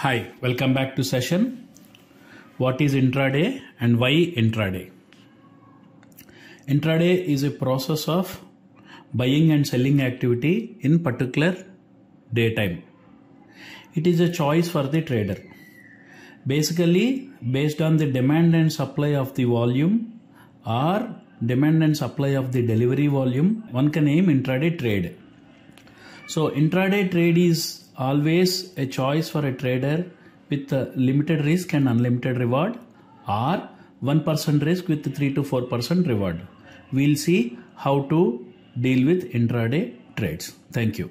Hi, welcome back to session. What is intraday and why intraday? Intraday is a process of buying and selling activity in particular daytime. It is a choice for the trader. Basically, based on the demand and supply of the volume or demand and supply of the delivery volume, one can aim intraday trade. So intraday trade is always a choice for a trader with a limited risk and unlimited reward or 1% risk with 3 to 4% reward. We'll see how to deal with intraday trades. Thank you.